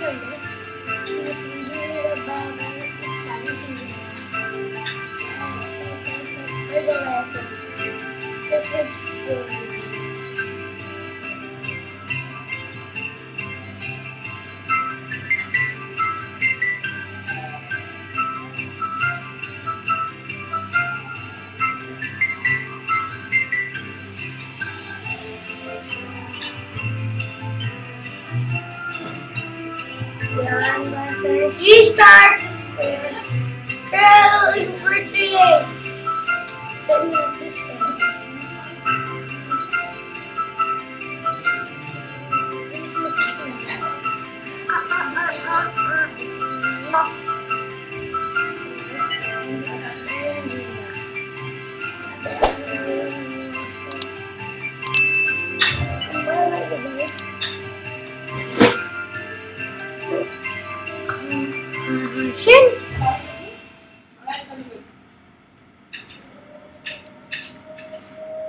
क्या कर says starts. start to stand, curling then you're to.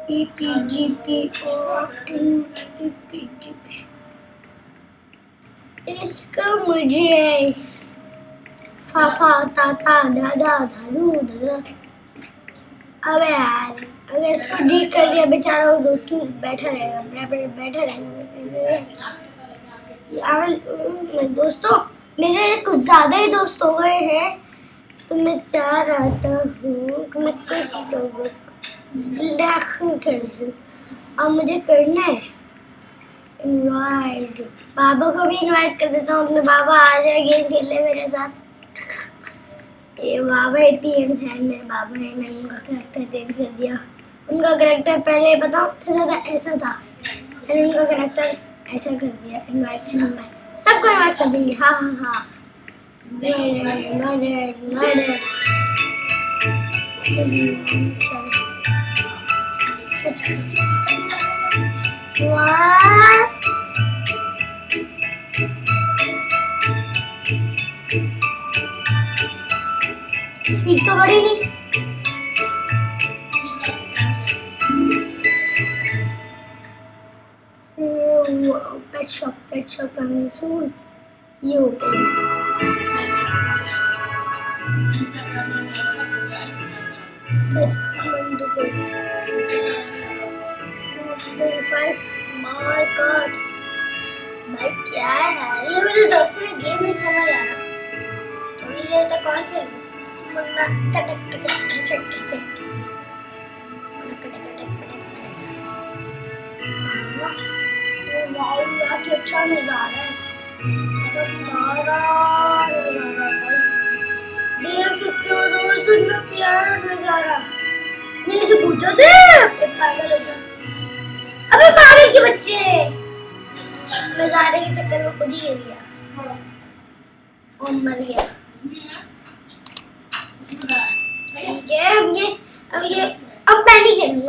EPGP. इसको मुझे फाफा ताता दादा, दादू, दादा। अबे यार अगर इसको डीट कर दिया बेचारा वो दोस्तों बैठा रहेगा बैठा रहेगा यार दोस्तों, मेरे कुछ ज़्यादा ही दोस्त हो गए हैं। तो मैं चाह रहा था हूँ कि मैं कुछ लोगों को कर दूँ। अब मुझे करना है। इनवाइट बाबा को भी इनवाइट कर देता हूँ। अपने बाबा आ जाए गेम खेलने मेरे साथ। ये बाबा ए पी एम है, मेरे बाबा है। मैंने उनका करेक्टर चेंज कर दिया। उनका करेक्टर पहले बताओ, ऐसा था ऐसा था। मैंने उनका करेक्टर ऐसा कर दिया। इनवाइट इनवाइट सबको इनवाइट कर देंगे। हाँ हाँ हाँ। Murder murder murder What? Speed तो बढ़ी नहीं। Pet shop pet shop coming soon ये open Just one to my god भाई, क्या है? यार ये मुझे दोस्तों गेम नहीं समझ आ रहा। थोड़ी देर तक और खेल। मुन्ना, टटक टटक खिचक खिचक वाओ यार क्या अच्छा नज़ारा है। भाई। देख सकते हो दोस्तों इतना प्यारा नज़ारा। नहीं से पूछो दे पागल हो जाओ अबे बच्चे। नजारे के चक्कर में खुद ही गिर गया। और मर गया। ठीक है, अब ये अब ये, अब मैं नहीं खेलूँगा।